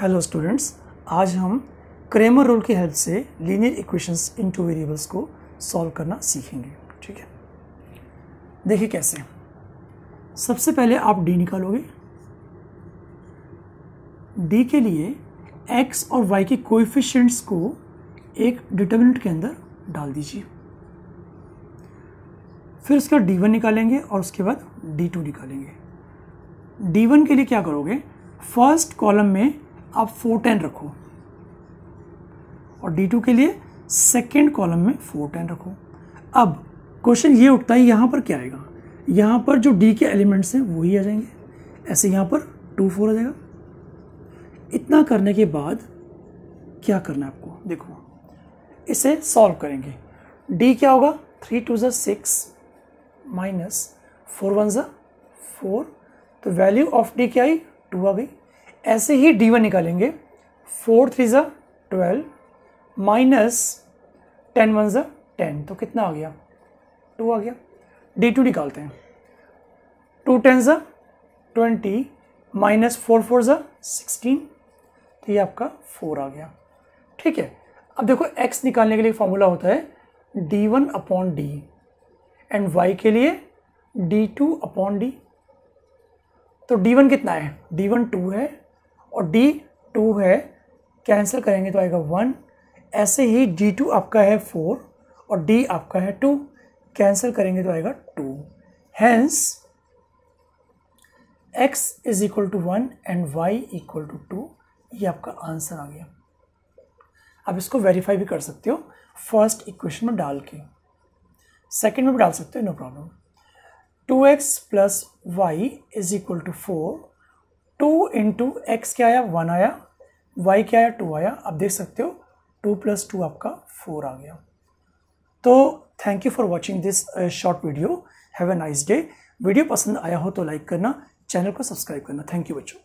Hello students आज हम Cramer rule की हेल्प से linear equations in two variables को सॉल्व करना सीखेंगे, ठीक है? देखिए कैसे सबसे पहले आप डी निकालोगे। डी के लिए एक्स और वाई के कोएफिशिएंट्स को एक डिटर्मिनेंट के अंदर डाल दीजिए। फिर उसका डी वन निकालेंगे और उसके बाद डी टू निकालेंगे। डी वन के लिए क्या करोगे? फ़र्स्ट कॉलम में आप फोर टेन रखो। और डी टू के लिए सेकेंड कॉलम में फोर टेन रखो। अब क्वेश्चन ये उठता है, यहाँ पर क्या आएगा? यहाँ पर जो डी के एलिमेंट्स हैं वही आ जाएँगे। ऐसे यहाँ पर टू फोर आ जाएगा। इतना करने के बाद क्या करना है आपको? देखो, इसे सॉल्व करेंगे। डी क्या होगा? थ्री टू ज़ा सिक्स माइनस फोर वन ज़ा फोर तो वैल्यू ऑफ़ डी क्या आई? टू आ गई। ऐसे ही डी वन निकालेंगे। फोर थ्री ज़ा ट्वेल्व माइनस टेन वन ज़ा टेन तो कितना आ गया? टू आ गया। डी टू निकालते हैं। टू टेन ज़ा ट्वेंटी माइनस फोर फोर ज़ा सिक्सटीन तो ये आपका फोर आ गया। ठीक है। अब देखो एक्स निकालने के लिए फॉर्मूला होता है D one upon D and Y के लिए डी टू अपॉन डी तो डी वन कितना है? डी वन टू है। और डी टू है कैंसिल करेंगे तो आएगा वन ऐसे ही डी टू आपका है फोर और डी आपका है टू कैंसिल करेंगे तो आएगा two hence X is equal to one and Y equal to two ये आपका आंसर आ गया. आप इसको वेरीफाई भी कर सकते हो. फ़र्स्ट इक्वेशन में डाल के. सेकेंड में भी डाल सकते हो no problem two X plus Y is equal to four two into X क्या आया? वन आया। वाई क्या आया? टू आया। आप देख सकते हो, टू प्लस टू आपका फोर आ गया। तो thank you for watching this short video have a nice day video पसंद आया हो तो लाइक करना, चैनल को सब्सक्राइब करना। थैंक यू बच्चों।